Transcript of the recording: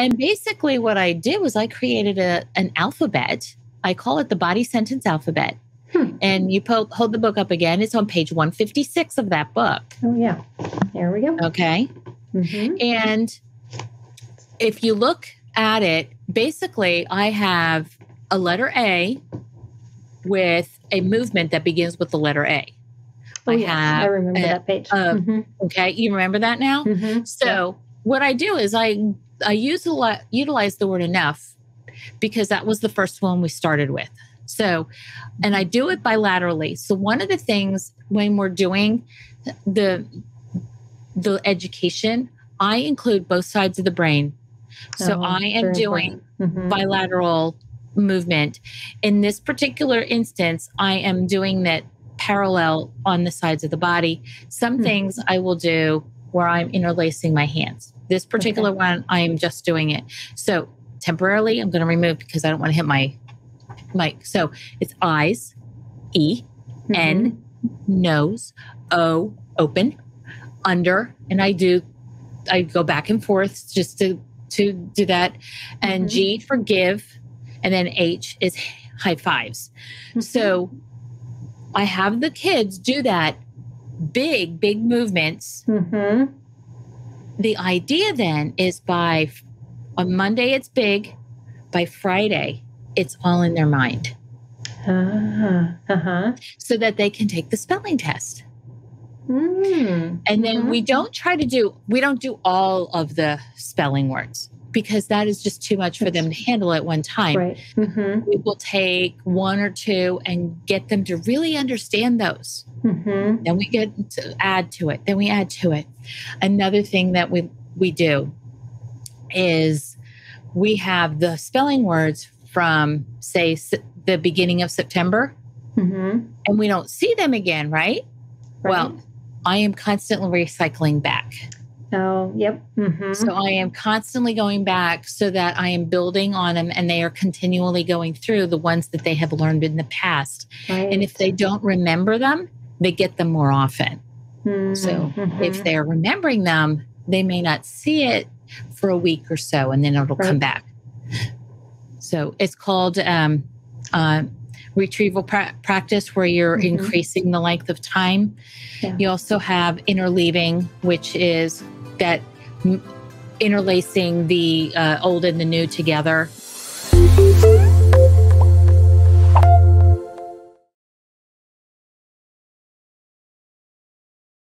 And basically, what I did was I created a, an alphabet. I call it the body sentence alphabet. Hmm. And you po- hold the book up again. It's on page 156 of that book. Oh, yeah. There we go. Okay. hmm And if you look at it, basically, I have a letter A with a movement that begins with the letter A. Oh, I yes. I remember uh, that page. Mhm. Okay, you remember that now? Mhm. So what I do is I I use a lot, utilize the word enough because that was the first one we started with. So, and I do it bilaterally. So one of the things when we're doing the the education, I include both sides of the brain. So Oh, I am doing. Mhm. bilateral movement. In this particular instance, I am doing that parallel on the sides of the body. Some Hmm. things I will do where I'm interlacing my hands. This particular one, I am just doing it. So temporarily, I'm going to remove because I don't want to hit my mic. So it's eyes, E, Mhm. N, nose, O, open, under, and I do, I go back and forth just to to do that, and Mhm. G for give, and then H is high fives. Mhm. So I have the kids do that big, big movements. Mhm. The idea then is by on Monday it's big, by Friday it's all in their mind Ah, uh-huh. so that they can take the spelling test. Mm. And then Mhm. we don't try to do, we don't do all of the spelling words because that is just too much for them to handle at one time. Right. Mhm. We will take one or two and get them to really understand those. Mhm. Then we get to add to it. Then we add to it. Another thing that we, we do is we have the spelling words from, say, the beginning of September, Mhm. and we don't see them again, right? Right. Well, I am constantly recycling back. Oh, yep. Mhm. So I am constantly going back so that I am building on them and they are continually going through the ones that they have learned in the past. right. And if they don't remember them, they get them more often. Mhm. So if they're remembering them, they may not see it for a week or so and then it'll come back. So it's called um, uh, retrieval pra- practice where you're Mhm. increasing the length of time. Yeah. You also have interleaving, which is that m- interlacing the uh, old and the new together.